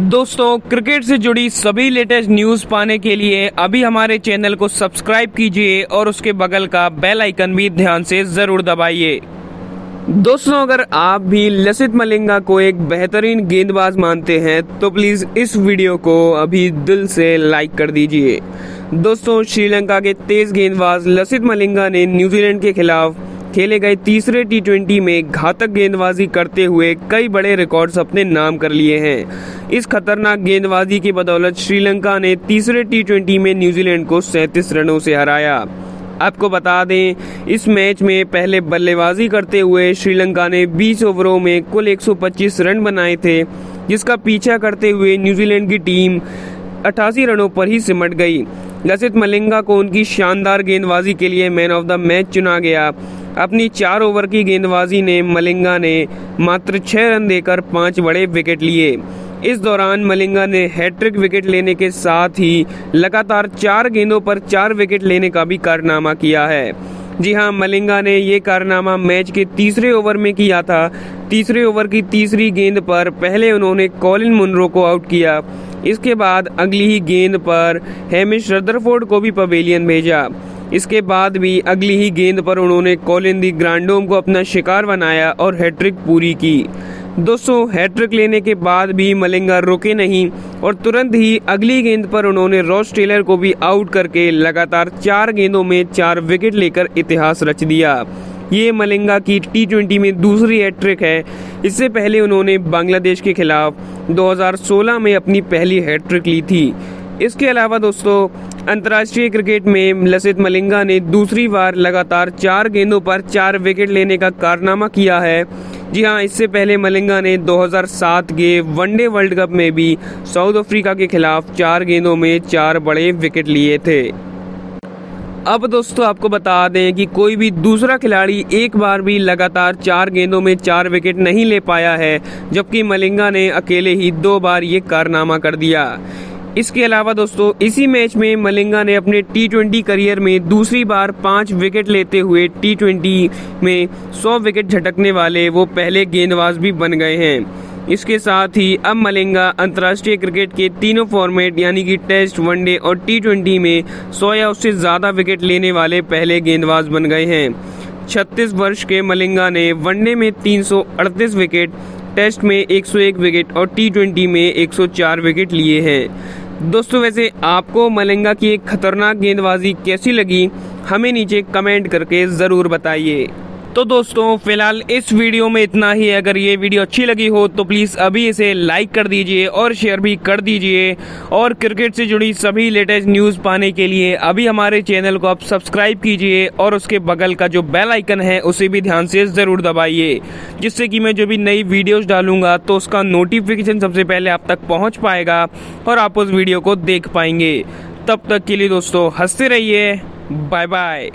दोस्तों, क्रिकेट से जुड़ी सभी लेटेस्ट न्यूज़ पाने के लिए अभी हमारे चैनल को सब्सक्राइब कीजिए और उसके बगल का बेल आइकन भी ध्यान से ज़रूर दबाइए। दोस्तों, अगर आप भी लसित मलिंगा को एक बेहतरीन गेंदबाज मानते हैं तो प्लीज़ इस वीडियो को अभी दिल से लाइक कर दीजिए। दोस्तों, श्रीलंका के तेज गेंदबाज लसित मलिंगा ने न्यूजीलैंड के खिलाफ खेले गए तीसरे टी में घातक गेंदबाजी करते हुए कई बड़े रिकॉर्ड्स अपने नाम कर लिए हैं। इस खतरनाक गेंदबाजी की बदौलत श्रीलंका ने तीसरे टी में न्यूजीलैंड को सैंतीस रनों से हराया। आपको बता दें, इस मैच में पहले बल्लेबाजी करते हुए श्रीलंका ने 20 ओवरों में कुल 125 रन बनाए थे, जिसका पीछा करते हुए न्यूजीलैंड की टीम अठासी रनों पर ही सिमट गई। लसित मलिंगा को उनकी शानदार गेंदबाजी के लिए मैन ऑफ़ द मैच चुना गया। अपनी चार ओवर की गेंदबाजी ने मलिंगा ने मात्र छह रन देकर पाँच बड़े विकेट लिए। इस दौरान मलिंगा ने हैट्रिक विकेट लेने के साथ ही लगातार चार गेंदों पर चार विकेट लेने का भी कारनामा किया है। जी हाँ मलिंगा ने ये कारनामा मैच के तीसरे ओवर में किया था। तीसरे ओवर की तीसरी गेंद पर पहले उन्होंने कॉलिन मुनरो को आउट किया। इसके बाद अगली ही गेंद पर हेमिश रदरफोर्ड को भी पवेलियन भेजा। इसके बाद भी अगली ही गेंद पर उन्होंने कॉलिन दी ग्रांडोम को अपना शिकार बनाया और हैट्रिक पूरी की। दोस्तों, हैट्रिक लेने के बाद भी मलिंगा रुके नहीं और तुरंत ही अगली गेंद पर उन्होंने रॉस टेलर को भी आउट करके लगातार चार गेंदों में चार विकेट लेकर इतिहास रच दिया। ये मलिंगा की टी ट्वेंटी में दूसरी हैट्रिक है। इससे पहले उन्होंने बांग्लादेश के खिलाफ 2016 में अपनी पहली हैट्रिक ली थी। इसके अलावा दोस्तों अंतर्राष्ट्रीय क्रिकेट में लसित मलिंगा ने दूसरी बार लगातार चार गेंदों पर चार विकेट लेने का कारनामा किया है। जी हाँ इससे पहले मलिंगा ने 2007 के वनडे वर्ल्ड कप में भी साउथ अफ्रीका के खिलाफ चार गेंदों में चार बड़े विकेट लिए थे। अब दोस्तों, आपको बता दें कि कोई भी दूसरा खिलाड़ी एक बार भी लगातार चार गेंदों में चार विकेट नहीं ले पाया है, जबकि मलिंगा ने अकेले ही दो बार ये कारनामा कर दिया। इसके अलावा दोस्तों, इसी मैच में मलिंगा ने अपने टी ट्वेंटी करियर में दूसरी बार पाँच विकेट लेते हुए टी ट्वेंटी में सौ विकेट झटकने वाले वो पहले गेंदबाज भी बन गए हैं। इसके साथ ही अब मलिंगा अंतर्राष्ट्रीय क्रिकेट के तीनों फॉर्मेट यानी कि टेस्ट वनडे और टी ट्वेंटी में सौ या उससे ज़्यादा विकेट लेने वाले पहले गेंदबाज बन गए हैं। 36 वर्ष के मलिंगा ने वनडे में 338 विकेट टेस्ट में 101 विकेट और टी ट्वेंटी में 104 विकेट लिए हैं। दोस्तों, वैसे आपको मलिंगा की एक खतरनाक गेंदबाजी कैसी लगी, हमें नीचे कमेंट करके ज़रूर बताइए। तो दोस्तों, फ़िलहाल इस वीडियो में इतना ही। अगर ये वीडियो अच्छी लगी हो तो प्लीज़ अभी इसे लाइक कर दीजिए और शेयर भी कर दीजिए। और क्रिकेट से जुड़ी सभी लेटेस्ट न्यूज़ पाने के लिए अभी हमारे चैनल को आप सब्सक्राइब कीजिए और उसके बगल का जो बेल आइकन है, उसे भी ध्यान से ज़रूर दबाइए, जिससे कि मैं जो भी नई वीडियोज़ डालूँगा तो उसका नोटिफिकेशन सबसे पहले आप तक पहुँच पाएगा और आप उस वीडियो को देख पाएँगे। तब तक के लिए दोस्तों, हँसते रहिए। Bye bye